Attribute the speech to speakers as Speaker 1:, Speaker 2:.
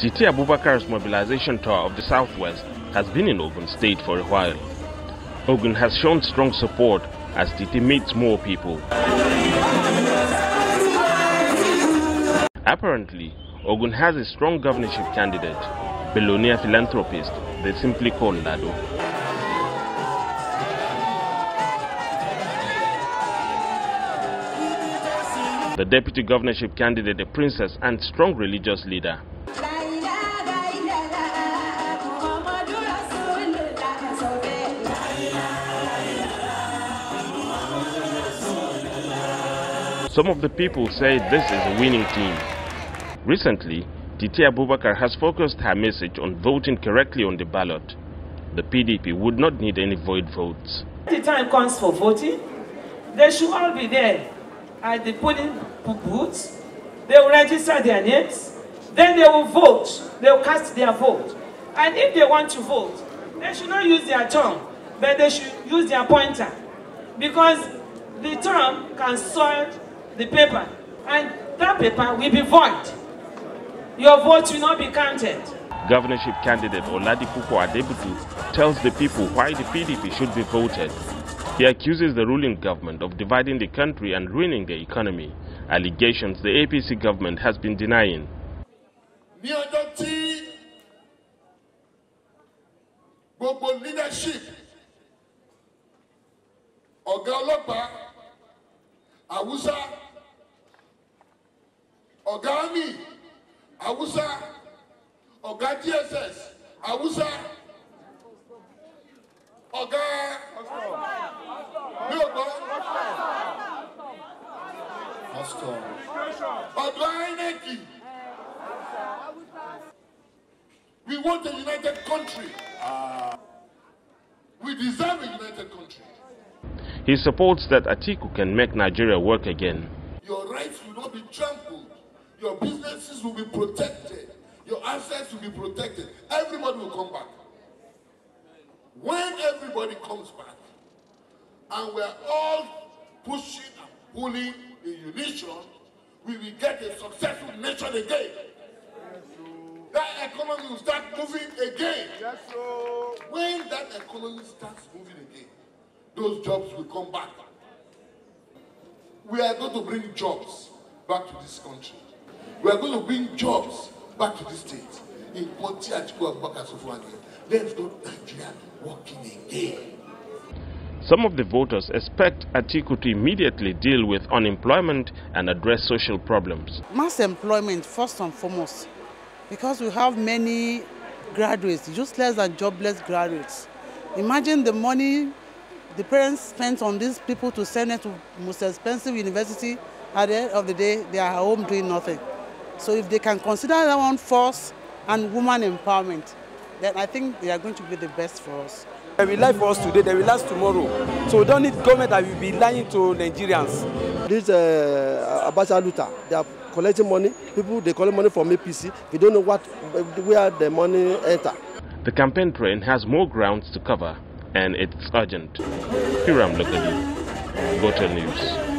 Speaker 1: Titi Abubakar's mobilization tour of the southwest has been in Ogun State for a while. Ogun has shown strong support as Titi meets more people. Apparently, Ogun has a strong governorship candidate, billionaire philanthropist they simply call Ladi. The deputy governorship candidate, a princess and strong religious leader. Some of the people say this is a winning team. Recently, Titi Abubakar has focused her message on voting correctly on the ballot. The PDP would not need any void votes.
Speaker 2: When the time comes for voting, they should all be there at the polling booths. They will register their names, then they will vote. They will cast their vote. And if they want to vote, they should not use their tongue, but they should use their pointer. Because the tongue can soil the paper, and that paper will be void. Your vote will not be counted.
Speaker 1: Governorship candidate Oladipupo Adebutu tells the people why the PDP should be voted. He accuses the ruling government of dividing the country and ruining the economy, allegations the APC government has been denying.
Speaker 3: ní ọjọ́ tí gbogbo leadership ọ̀gá ọlọ́pàá àwùsá ọ̀gá army àwùsá ọ̀gá dss àwùsá ọ̀gá mi ò gbọ́. Ọ̀gá inec. We want a united country. We deserve a united country.
Speaker 1: He supports that Atiku can make Nigeria work again.
Speaker 3: Your rights will not be trampled. Your businesses will be protected. Your assets will be protected. Everybody will come back. When everybody comes back, and we're all pushing and pulling in unison, we will get a successful nation again. That economy will start moving again. When that economy starts moving again, those jobs will come back. We are going to bring jobs back to this country. We are going to bring jobs back to this state. In Ponti Atiku Abubakar Sofwani, let's go Nigeria working again.
Speaker 1: Some of the voters expect Atiku to immediately deal with unemployment and address social problems.
Speaker 4: Mass employment, first and foremost, because we have many graduates, useless and jobless graduates. Imagine the money the parents spent on these people to send them to most expensive university. At the end of the day, they are home doing nothing. So if they can consider that one first and woman empowerment, then I think they are going to be the best for us.
Speaker 5: They will lie for us today, they will last tomorrow. So we don't need government that will be lying to Nigerians.
Speaker 6: This uh, Abacha Luther, they are collecting money. People, they collect money from APC. We don't know what, where the money enter.
Speaker 1: The campaign train has more grounds to cover and it's urgent. Hiram Lokadi, Voter News.